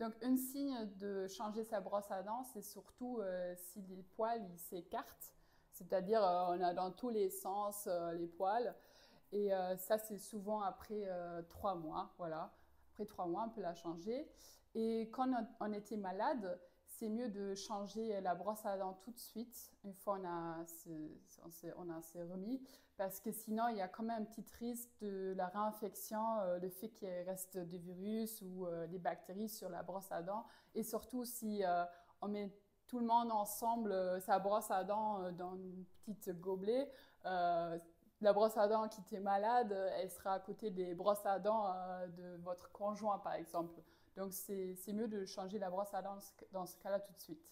Donc, un signe de changer sa brosse à dents, c'est surtout si les poils s'écartent, c'est-à-dire on a dans tous les sens les poils. Et ça, c'est souvent après trois mois, voilà. Après trois mois, on peut la changer. Et quand on était malade, c'est mieux de changer la brosse à dents tout de suite, une fois on a, on a s'est remis, parce que sinon il y a quand même un petit risque de la réinfection, euh, le fait qu'il reste des virus ou euh, des bactéries sur la brosse à dents, et surtout si euh, on met tout le monde ensemble sa brosse à dents dans une petite gobelet, la brosse à dents qui était malade, elle sera à côté des brosses à dents de votre conjoint par exemple. Donc c'est mieux de changer la brosse à dents dans ce cas-là tout de suite.